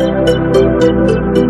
啊。